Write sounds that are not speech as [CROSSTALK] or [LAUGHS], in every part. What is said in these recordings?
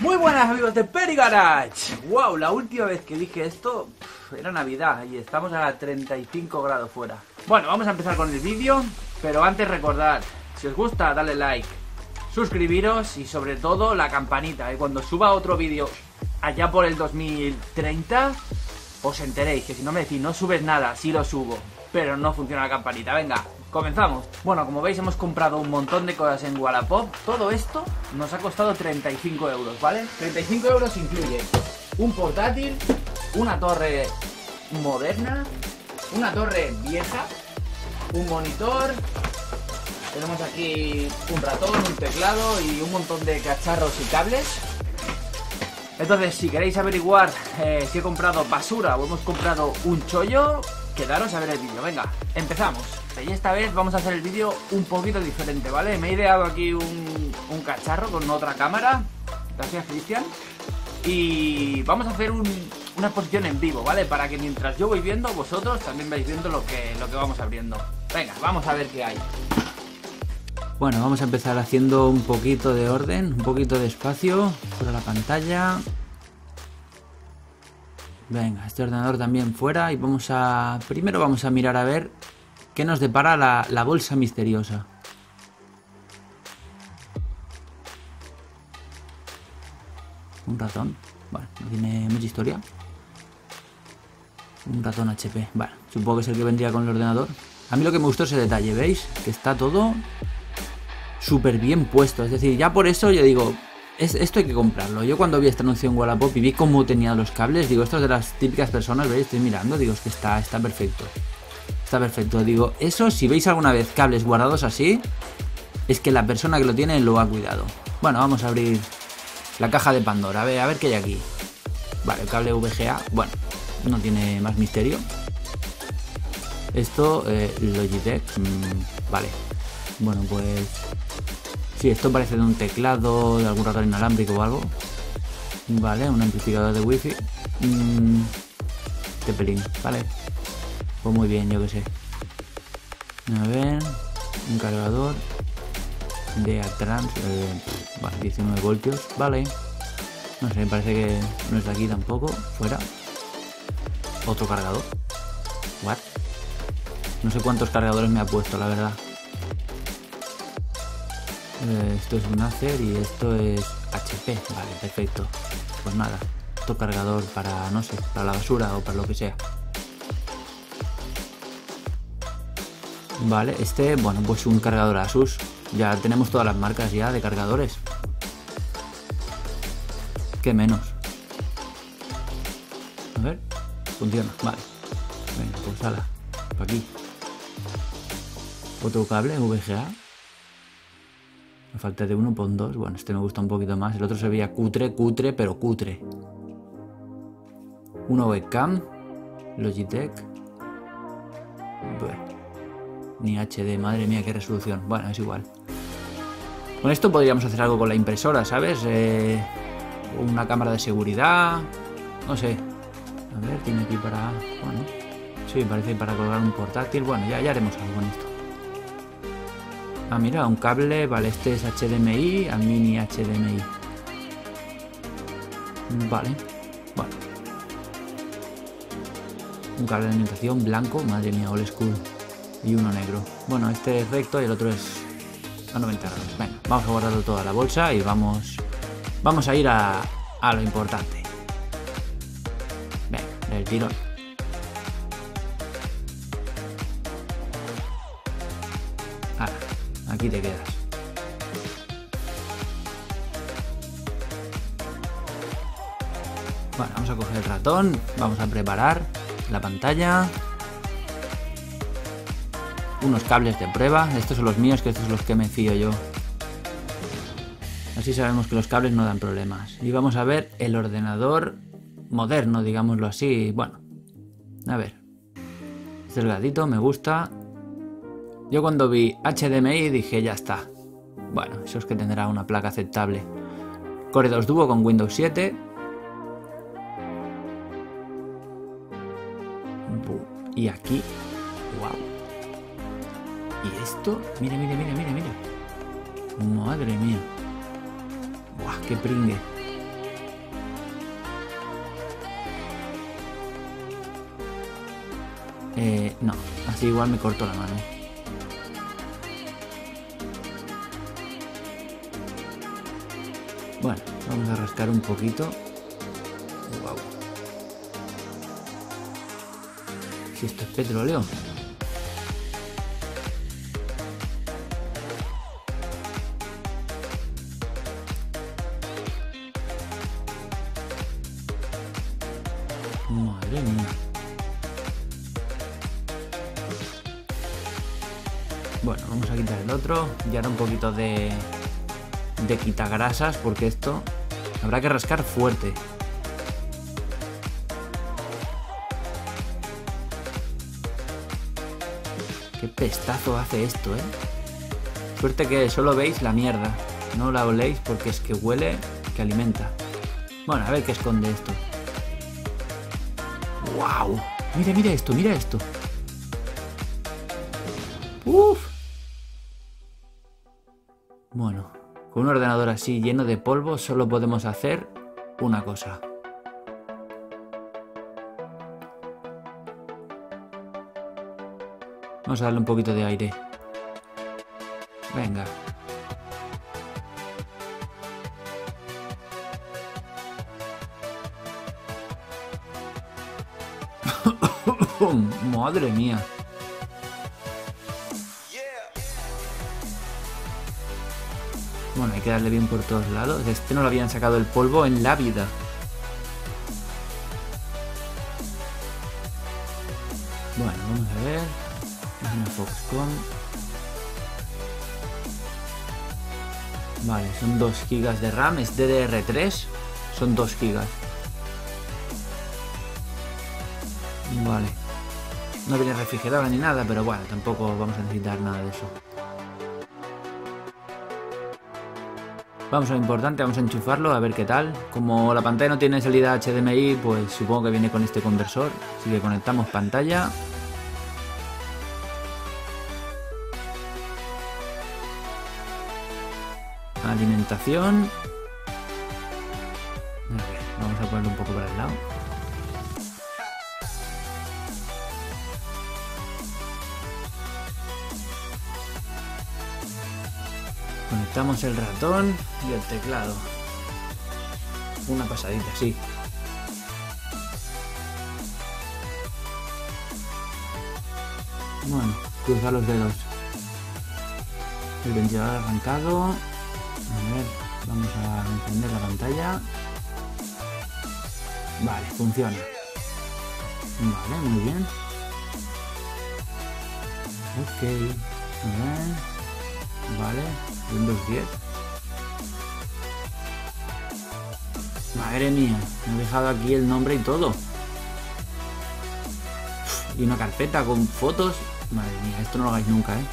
Muy buenas amigos de Perigarage. Wow, la última vez que dije esto era Navidad y estamos a 35 grados fuera. Bueno, vamos a empezar con el vídeo, pero antes recordad, si os gusta, dale like, suscribiros y sobre todo la campanita, y cuando suba otro vídeo allá por el 2030 os enteréis que si no me decís no subes nada, sí lo subo, pero no funciona la campanita. Venga, comenzamos. Bueno, como veis hemos comprado un montón de cosas en Wallapop. Todo esto nos ha costado 35 euros, ¿vale? 35 euros incluye un portátil, una torre moderna, una torre vieja, un monitor, tenemos aquí un ratón, un teclado y un montón de cacharros y cables. Entonces, si queréis averiguar eh, si he comprado basura o hemos comprado un chollo, quedaros a ver el vídeo. Venga, empezamos. Y esta vez vamos a hacer el vídeo un poquito diferente, ¿vale? Me he ideado aquí un, cacharro con otra cámara. Gracias, Cristian. Y vamos a hacer un- una exposición en vivo, ¿vale? Para que mientras yo voy viendo, vosotros también vais viendo lo que vamos abriendo. Venga, vamos a ver qué hay. Bueno, vamos a empezar haciendo un poquito de orden, un poquito de espacio fuera la pantalla. Venga, este ordenador también fuera y vamos a... Primero vamos a mirar a ver qué nos depara la, bolsa misteriosa. Un ratón. Bueno, no tiene mucha historia. Un ratón HP. Bueno, supongo que es el que vendría con el ordenador. A mí lo que me gustó es ese detalle, ¿veis? Que está todo súper bien puesto. Es decir, ya por eso yo digo, es, esto hay que comprarlo. Yo cuando vi este anuncio en Wallapop y vi cómo tenía los cables, digo, esto es de las típicas personas, ¿veis? Estoy mirando, digo, es que está, está perfecto. Está perfecto. Digo, eso si veis alguna vez cables guardados así, es que la persona que lo tiene lo ha cuidado. Bueno, vamos a abrir la caja de Pandora. A ver, a ver qué hay aquí. Vale, el cable VGA. Bueno, no tiene más misterio. Esto, eh, Logitech. mm, vale. Bueno, pues... Sí, esto parece de un teclado, de algún ratón inalámbrico o algo. Vale, un amplificador de wifi. Mm, Tepelín, vale. Pues muy bien, yo que sé. A ver, un cargador de Atrans, eh, vale, 19 voltios, vale. No sé, me parece que no es de aquí tampoco, fuera. Otro cargador. What? No sé cuántos cargadores me ha puesto, la verdad. Eh, esto es un Acer y esto es HP. Vale, perfecto. Pues nada, otro cargador para, no sé, para la basura o para lo que sea. Vale, este, bueno, pues un cargador Asus. Ya tenemos todas las marcas ya de cargadores. ¿Qué menos? A ver, funciona, vale. Venga, pues para aquí. Otro cable VGA. Me falta de uno, pon dos. Bueno, este me gusta un poquito más. El otro se veía cutre, cutre, pero cutre. Uno webcam. Logitech. Ni HD, madre mía, qué resolución. Bueno, es igual. Con esto podríamos hacer algo con la impresora, ¿sabes? Eh, una cámara de seguridad. No sé. A ver, tiene aquí para. Bueno. Sí, parece para colgar un portátil. Bueno, ya haremos algo con esto. Ah, mira, un cable. Vale, este es HDMI a mini HDMI. Vale. Bueno. Un cable de alimentación blanco. Madre mía, old school. Y uno negro. Bueno, este es recto y el otro es a 90 grados. Venga, vamos a guardarlo toda la bolsa y vamos. Vamos a ir a, a lo importante. Venga, el tirón. Aquí te quedas. Bueno, vamos a coger el ratón, vamos a preparar la pantalla. Unos cables de prueba, estos son los míos, que estos son los que me fío yo. Así sabemos que los cables no dan problemas. Y vamos a ver el ordenador moderno, digámoslo así. Bueno, a ver. Delgadito, me gusta. Yo cuando vi HDMI dije, ya está. Bueno, eso es que tendrá una placa aceptable. Core 2 Duo con Windows 7. Y aquí, wow. Y esto, mira, mira, mira, mira, mira. Madre mía. Buah, qué pringue. Eh, no, así igual me corto la mano. Bueno, vamos a rascar un poquito. Wow. Si esto es petróleo. Madre mía. Bueno, vamos a quitar el otro. Y ahora un poquito de, de quitagrasas porque esto habrá que rascar fuerte. Qué pestazo hace esto, ¿eh? Suerte que solo veis la mierda. No la oléis porque es que huele que alimenta. Bueno, a ver qué esconde esto. ¡Wow! Mira, mira esto, mira esto. ¡Uf! Bueno, con un ordenador así lleno de polvo solo podemos hacer una cosa. Vamos a darle un poquito de aire. Venga. [COUGHS] Madre mía. Bueno, hay que darle bien por todos lados. Este no lo habían sacado el polvo en la vida. Bueno, vamos a ver. Es una Foxconn. Vale, son 2 GB de RAM. Es DDR3. Son 2 GB. Vale. No viene refrigerada ni nada, pero bueno, tampoco vamos a necesitar nada de eso. Vamos a lo importante, vamos a enchufarlo a ver qué tal. Como la pantalla no tiene salida HDMI, pues supongo que viene con este conversor. Así que conectamos pantalla. Alimentación. vamos a ponerlo un poco para el lado. Conectamos el ratón y el teclado. Una pasadita, sí. Bueno, cruza los dedos. El ventilador arrancado. A ver, vamos a encender la pantalla. Vale, funciona. Vale, muy bien. Ok. A ver. Vale, Windows 10. Madre mía, me he dejado aquí el nombre y todo. Y una carpeta con fotos. Madre mía, esto no lo hagáis nunca, ¿eh?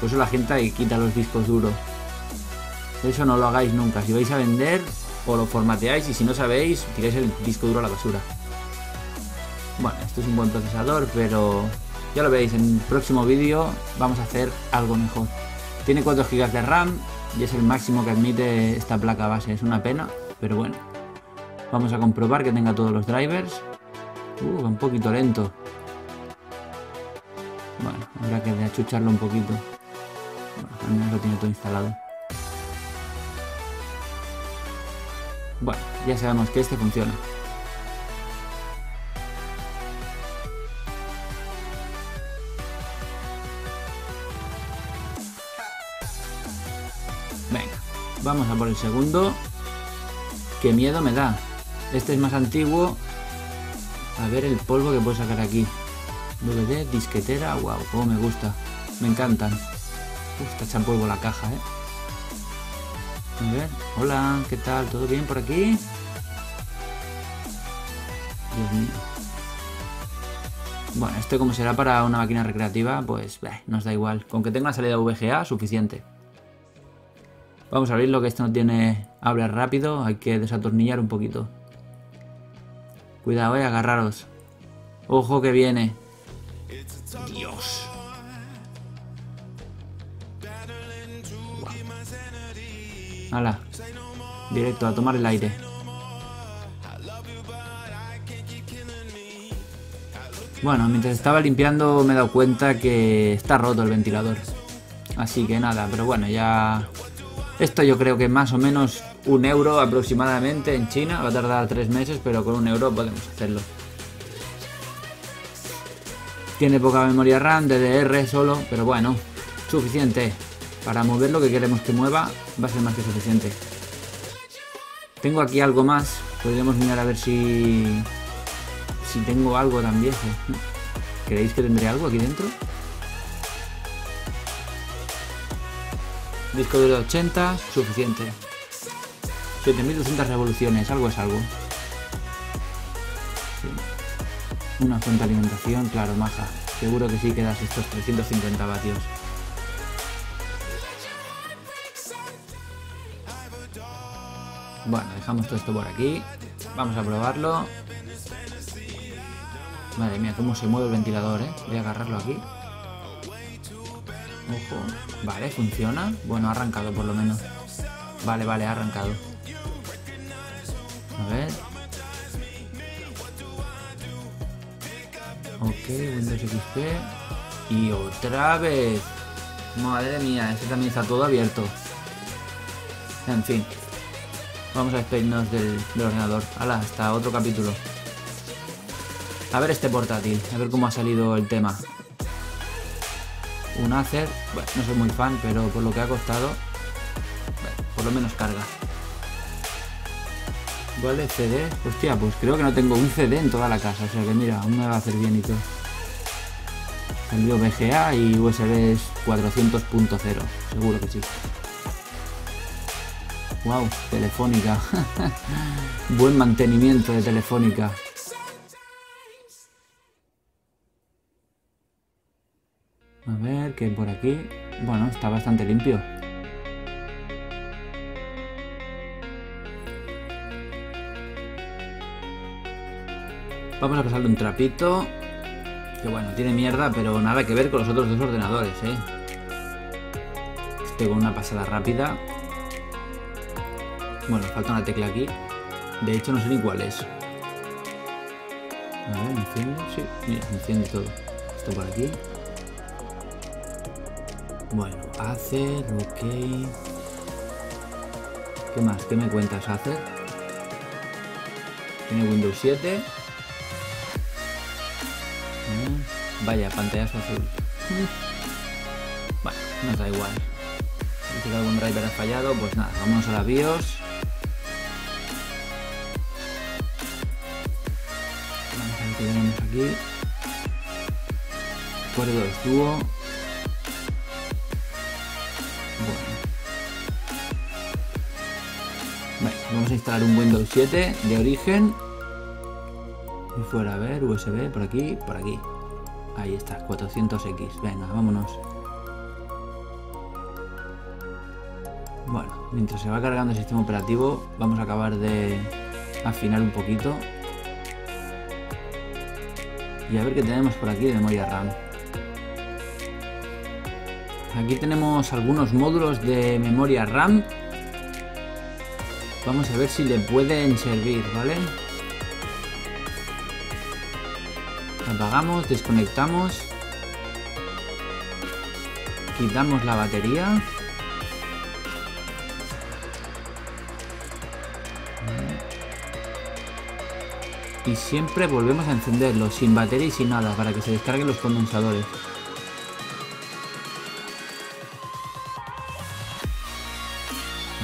Por eso la gente ahí quita los discos duros. Eso no lo hagáis nunca. Si vais a vender, o lo formateáis y si no sabéis, tiráis el disco duro a la basura. Bueno, esto es un buen procesador, pero ya lo veis, en el próximo vídeo vamos a hacer algo mejor. Tiene 4 GB de RAM y es el máximo que admite esta placa base. Es una pena, pero bueno. Vamos a comprobar que tenga todos los drivers. Uh, un poquito lento. Bueno, habrá que achucharlo un poquito. Bueno, al menos lo tiene todo instalado. Bueno, ya sabemos que este funciona. Vamos a por el segundo. Qué miedo me da. Este es más antiguo. A ver el polvo que puedo sacar aquí. DVD, disquetera, wow, como me gusta. Me encantan. Uf, está hecha polvo la caja, eh. A ver, hola, ¿qué tal? ¿Todo bien por aquí? Dios mío. Bueno, esto como será para una máquina recreativa, pues nos da igual. Con que tenga una salida VGA, suficiente. Vamos a abrirlo, que esto no tiene abre rápido, hay que desatornillar un poquito. Cuidado, eh, agarraros. Ojo que viene. Dios. Hala. Directo a tomar el aire. Bueno, mientras estaba limpiando me he dado cuenta que está roto el ventilador. Así que nada, pero bueno, ya... Esto yo creo que más o menos un euro aproximadamente en China. Va a tardar tres meses, pero con un euro podemos hacerlo. Tiene poca memoria RAM, DDR solo, pero bueno, suficiente. Para mover lo que queremos que mueva va a ser más que suficiente. Tengo aquí algo más. Podríamos mirar a ver si... Si tengo algo tan viejo. ¿Creéis que tendré algo aquí dentro? Disco duro 80, suficiente. 7200 revoluciones, algo es algo. Una fuente de alimentación, claro, maja. Seguro que sí quedas estos 350 vatios. Bueno, dejamos todo esto por aquí. Vamos a probarlo. Madre mía, cómo se mueve el ventilador, ¿eh? Voy a agarrarlo aquí. Ojo. Vale, funciona. Bueno, ha arrancado por lo menos. Vale, vale, ha arrancado. A ver. Ok, Windows XP. Y otra vez. Madre mía, este también está todo abierto. En fin. Vamos a despedirnos del, ordenador. Hala, hasta otro capítulo. A ver este portátil, a ver cómo ha salido el tema. Un Acer, bueno, no soy muy fan, pero por lo que ha costado, por lo menos carga. Vale, CD. Hostia, pues creo que no tengo un CD en toda la casa, o sea que mira, aún me va a hacer bien y todo. Salió VGA y USB 400.0, seguro que sí. Wow, Telefónica. [LAUGHS] Buen mantenimiento de Telefónica. A ver, ¿qué hay por aquí? Bueno, está bastante limpio. Vamos a pasarle un trapito. Que bueno, tiene mierda, pero nada que ver con los otros dos ordenadores, ¿eh? Este con una pasada rápida. Bueno, falta una tecla aquí. De hecho, no sé ni cuál es. A ver, enciende. Sí, mira, enciende todo. Esto por aquí. Bueno, Acer, ok. ¿Qué más? ¿Qué me cuentas, Acer? Tiene Windows 7. Mm, vaya, pantallazo azul. Bueno, nos da igual. Si algún driver ha fallado, pues nada, vamos a la BIOS. tenemos aquí. Cuerdos dúo. Bueno. vamos a instalar un Windows 7 de origen. Y fuera, a ver, USB, por aquí, por aquí. Ahí está, 400X. Venga, vámonos. Bueno, mientras se va cargando el sistema operativo, vamos a acabar de afinar un poquito y a ver qué tenemos por aquí de memoria RAM. Aquí tenemos algunos módulos de memoria RAM. Vamos a ver si le pueden servir, ¿vale? Apagamos, desconectamos. Quitamos la batería. y siempre volvemos a encenderlo sin batería y sin nada para que se descarguen los condensadores.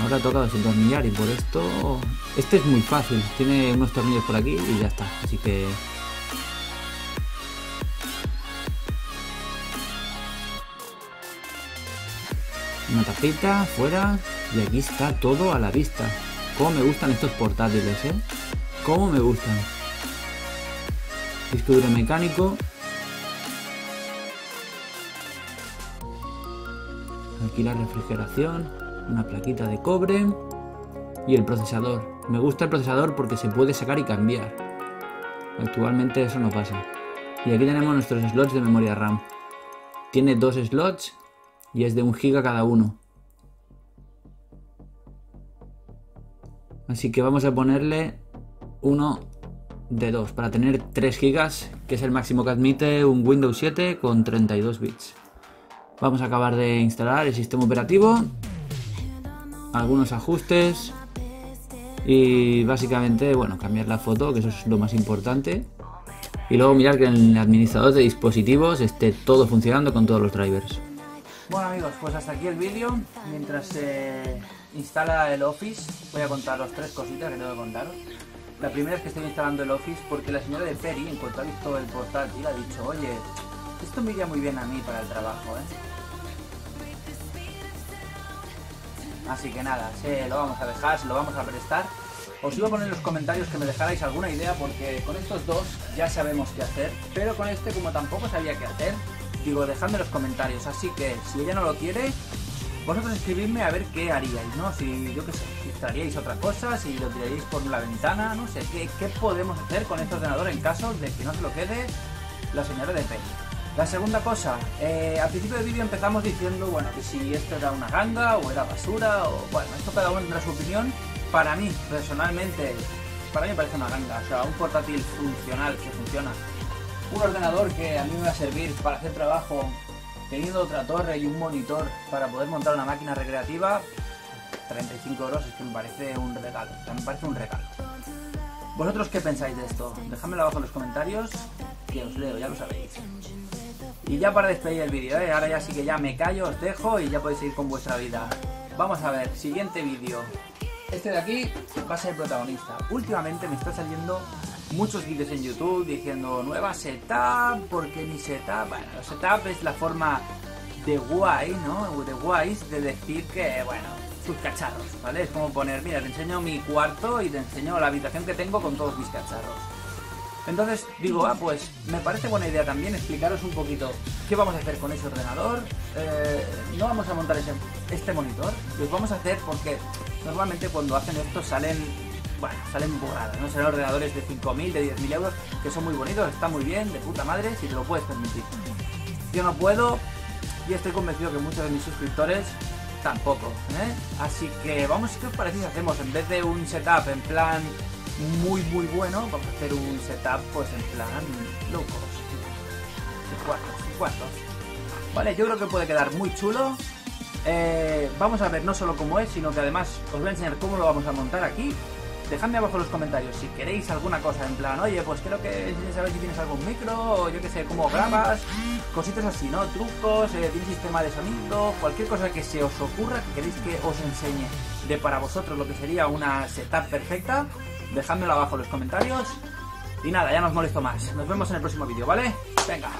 Ahora toca destornillar y por esto... Este es muy fácil, tiene unos tornillos por aquí y ya está, así que... Una tapita, fuera, y aquí está todo a la vista. Cómo me gustan estos portátiles, ¿eh? Cómo me gustan disco duro mecánico aquí la refrigeración una plaquita de cobre y el procesador. Me gusta el procesador porque se puede sacar y cambiar. Actualmente eso no pasa. Y aquí tenemos nuestros slots de memoria RAM. Tiene dos slots y es de un giga cada uno. Así que vamos a ponerle uno de 2 para tener 3 GB, que es el máximo que admite un Windows 7 con 32 bits. Vamos a acabar de instalar el sistema operativo, algunos ajustes y básicamente, bueno, cambiar la foto, que eso es lo más importante. Y luego mirar que en el administrador de dispositivos esté todo funcionando con todos los drivers. Bueno amigos, pues hasta aquí el vídeo. Mientras se instala el Office, voy a contaros tres cositas que tengo que contaros. La primera es que estoy instalando el Office porque la señora de Peri, en cuanto ha visto el portátil, ha dicho, oye, esto me iría muy bien a mí para el trabajo, ¿eh? Así que nada, se lo vamos a dejar, se lo vamos a prestar. Os iba a poner en los comentarios que me dejarais alguna idea porque con estos dos ya sabemos qué hacer, pero con este como tampoco sabía qué hacer, digo, dejadme los comentarios. Así que si ella no lo quiere, vosotros escribidme a ver qué haríais, ¿no? Si yo qué sé, si instalaríais otra cosa, si lo tiraríais por la ventana, no sé, ¿qué, qué podemos hacer con este ordenador en caso de que no se lo quede la señora de Penny? La segunda cosa, eh, al principio del vídeo empezamos diciendo, bueno, que si esto era una ganga o era basura, o bueno, esto cada uno tendrá su opinión. Para mí, personalmente, para mí parece una ganga, o sea, un portátil funcional que funciona. Un ordenador que a mí me va a servir para hacer trabajo teniendo otra torre y un monitor para poder montar una máquina recreativa, 35 euros es que me parece un regalo, o sea, me parece un regalo. ¿Vosotros qué pensáis de esto? Dejadmelo abajo en los comentarios, que os leo, ya lo sabéis. Y ya para despedir el vídeo, ¿eh? ahora ya sí que ya me callo, os dejo y ya podéis seguir con vuestra vida. Vamos a ver, siguiente vídeo. Este de aquí va a ser el protagonista. Últimamente me está saliendo muchos vídeos en YouTube diciendo nueva setup, porque mi setup, bueno, setup es la forma de guay, ¿no? De guays de decir que, bueno, sus cacharros, ¿vale? Es como poner, mira, te enseño mi cuarto y te enseño la habitación que tengo con todos mis cacharros. Entonces digo, ah, pues me parece buena idea también explicaros un poquito qué vamos a hacer con ese ordenador. Eh, no vamos a montar ese, este monitor, lo vamos a hacer porque normalmente cuando hacen esto salen, bueno, salen borradas, ¿no? Salen ordenadores de 5.000, de 10.000 euros, que son muy bonitos, están muy bien, de puta madre, si te lo puedes permitir. Yo no puedo y estoy convencido que muchos de mis suscriptores tampoco, ¿eh? Así que vamos, ¿qué os parece si hacemos en vez de un setup en plan muy muy bueno, vamos a hacer un setup pues en plan locos. De cuartos, Vale, yo creo que puede quedar muy chulo. Eh, vamos a ver no solo cómo es, sino que además os voy a enseñar cómo lo vamos a montar aquí. Dejadme abajo en los comentarios si queréis alguna cosa en plan, oye, pues creo que saber si tienes algún micro, o yo que sé, cómo grabas, cositas así, ¿no? Trucos, eh, tienes sistema de sonido, cualquier cosa que se os ocurra que queréis que os enseñe de para vosotros lo que sería una setup perfecta, dejádmelo abajo en los comentarios. Y nada, ya no os molesto más. Nos vemos en el próximo vídeo, ¿vale? Venga.